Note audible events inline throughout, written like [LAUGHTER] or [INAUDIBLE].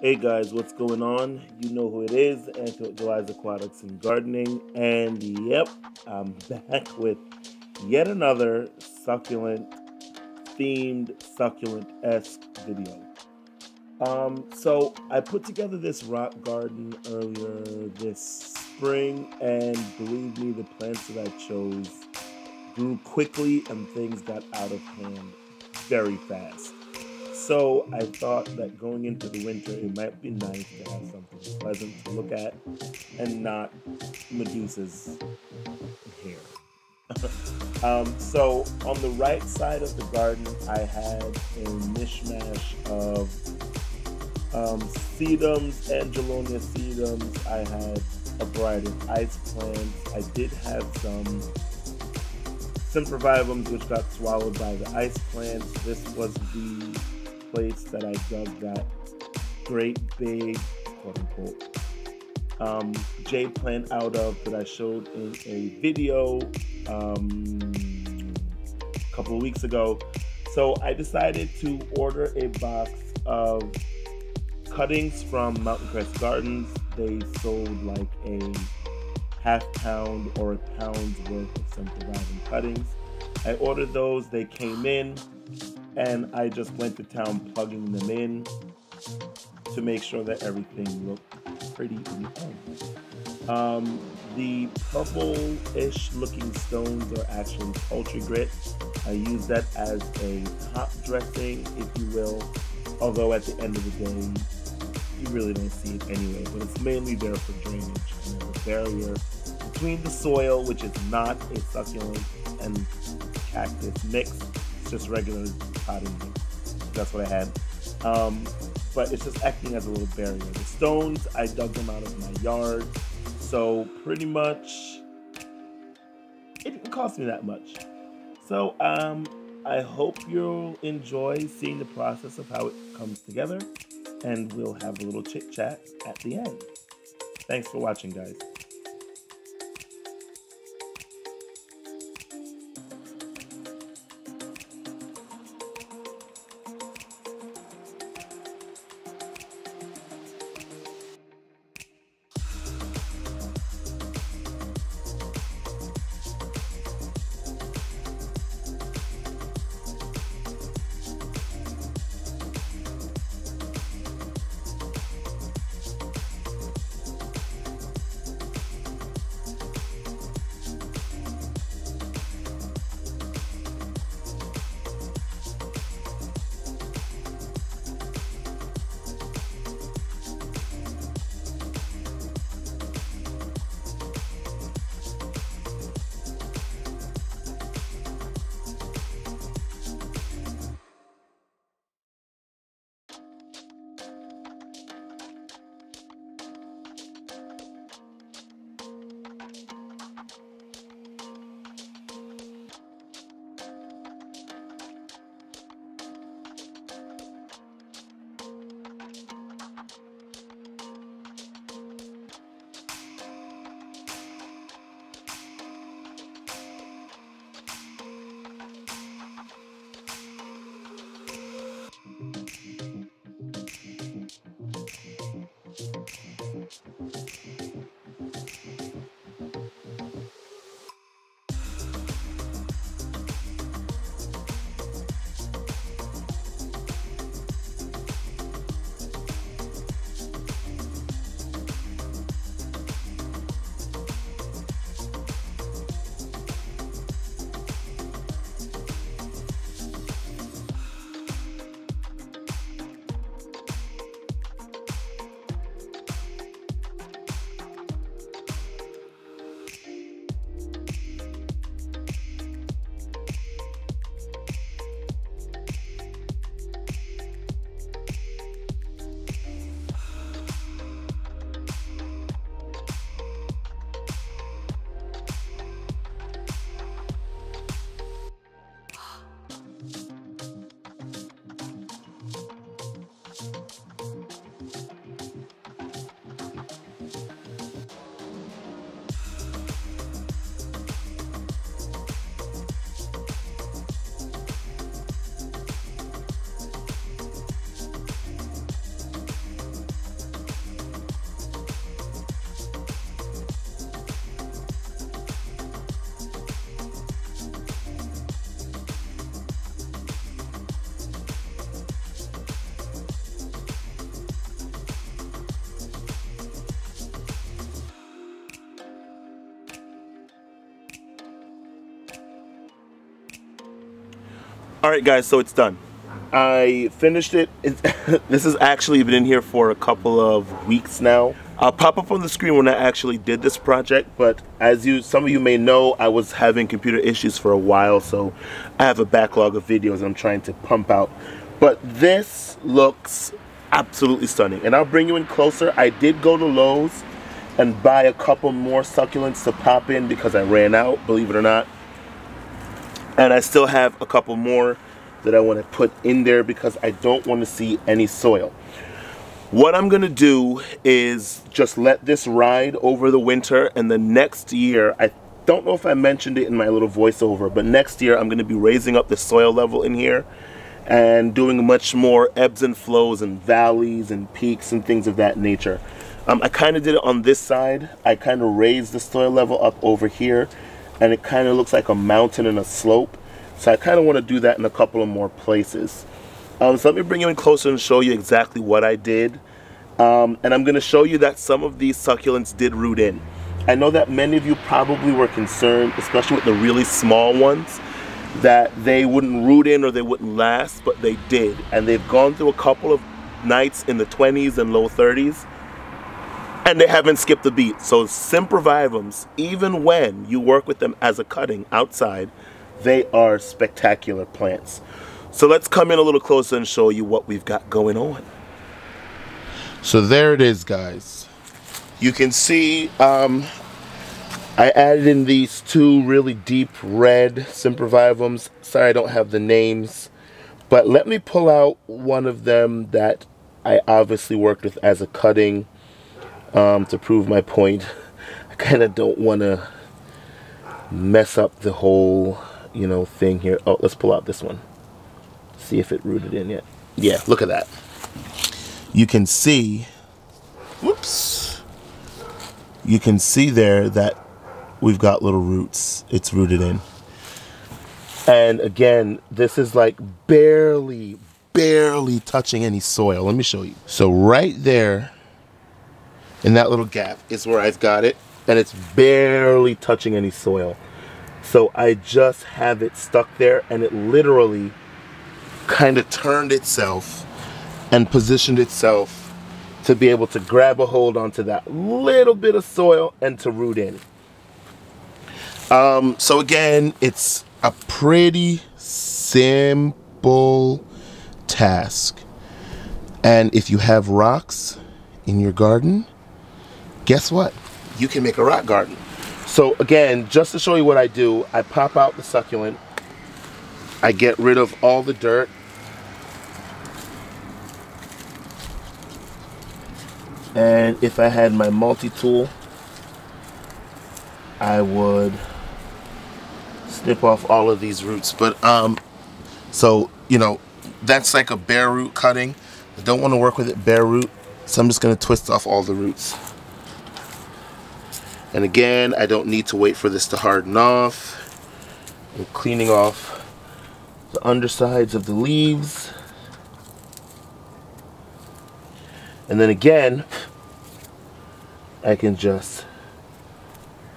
Hey guys, what's going on? You know who it is, Anto Jhuly's Aquatics and Gardening. And yep, I'm [LAUGHS] back with yet another succulent themed succulent-esque video. Um, so I put together this rock garden earlier this spring, and believe me, the plants that I chose grew quickly and things got out of hand very fast. So I thought that going into the winter, it might be nice to have something pleasant to look at and not Medusa's hair. [LAUGHS] um, so on the right side of the garden, I had a mishmash of um, sedums, Angelina sedums. I had a variety of ice plants. I did have some Sempervivums, which got swallowed by the ice plants. This was the that I dug that great big, quote unquote, um, jade plant out of that I showed in a video um, a couple of weeks ago. So I decided to order a box of cuttings from Mountain Crest Gardens. They sold like a half pound or a pound's worth of Sempervivum cuttings. I ordered those, they came in and I just went to town plugging them in to make sure that everything looked pretty the end. Um, the purple-ish looking stones are actually poultry grit. I use that as a top dressing, if you will, although at the end of the day, you really don't see it anyway, but it's mainly there for drainage and there's a barrier between the soil, which is not a succulent, and cactus mix just regular potting. That's what I had. Um, but it's just acting as a little barrier. The stones, I dug them out of my yard. So pretty much, it didn't cost me that much. So um, I hope you'll enjoy seeing the process of how it comes together. And we'll have a little chit chat at the end. Thanks for watching, guys. All right, guys, so it's done. I finished it. [LAUGHS] this has actually been in here for a couple of weeks now. I'll pop up on the screen when I actually did this project, but as you, some of you may know, I was having computer issues for a while, so I have a backlog of videos I'm trying to pump out. But this looks absolutely stunning, and I'll bring you in closer. I did go to Lowe's and buy a couple more succulents to pop in because I ran out, believe it or not. And I still have a couple more that I want to put in there because I don't want to see any soil. What I'm going to do is just let this ride over the winter and the next year, I don't know if I mentioned it in my little voiceover, but next year I'm going to be raising up the soil level in here and doing much more ebbs and flows and valleys and peaks and things of that nature. Um, I kind of did it on this side. I kind of raised the soil level up over here and it kind of looks like a mountain and a slope. So I kind of want to do that in a couple of more places. Um, so let me bring you in closer and show you exactly what I did. Um, and I'm going to show you that some of these succulents did root in. I know that many of you probably were concerned, especially with the really small ones, that they wouldn't root in or they wouldn't last, but they did. And they've gone through a couple of nights in the 20s and low 30s, and they haven't skipped a beat. So Sempervivums, even when you work with them as a cutting outside, they are spectacular plants. So let's come in a little closer and show you what we've got going on. So there it is, guys. You can see um, I added in these two really deep red Sempervivums. Sorry I don't have the names. But let me pull out one of them that I obviously worked with as a cutting um, to prove my point. [LAUGHS] I kind of don't want to mess up the whole, you know, thing here. Oh, let's pull out this one see if it rooted in yet. Yeah, look at that. You can see, whoops, you can see there that we've got little roots. It's rooted in. And again, this is like barely, barely touching any soil. Let me show you. So right there in that little gap is where I've got it. And it's barely touching any soil. So I just have it stuck there and it literally kind of turned itself and positioned itself to be able to grab a hold onto that little bit of soil and to root in. Um, so again, it's a pretty simple task. And if you have rocks in your garden, guess what? You can make a rock garden. So again, just to show you what I do, I pop out the succulent, I get rid of all the dirt, and if I had my multi-tool I would snip off all of these roots. But um so you know that's like a bare root cutting. I don't want to work with it bare root so I'm just going to twist off all the roots and again I don't need to wait for this to harden off. I'm cleaning off the undersides of the leaves. And then again I can just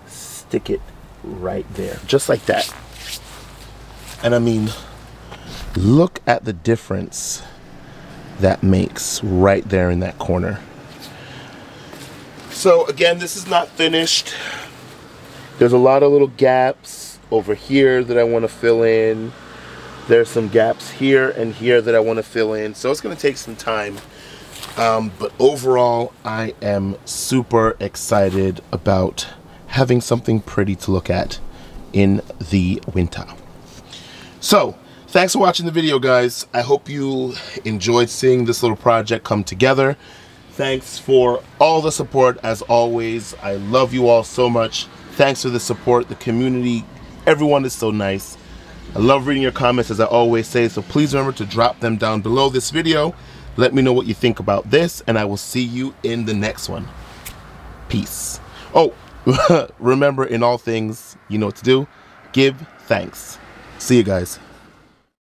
stick it right there just like that. And I mean look at the difference that makes right there in that corner so again this is not finished there's a lot of little gaps over here that I want to fill in there's some gaps here and here that I want to fill in so it's going to take some time um, but overall, I am super excited about having something pretty to look at in the winter. So, thanks for watching the video, guys. I hope you enjoyed seeing this little project come together. Thanks for all the support, as always. I love you all so much. Thanks for the support, the community. Everyone is so nice. I love reading your comments, as I always say, so please remember to drop them down below this video. Let me know what you think about this, and I will see you in the next one. Peace. Oh, [LAUGHS] remember, in all things, you know what to do. Give thanks. See you guys.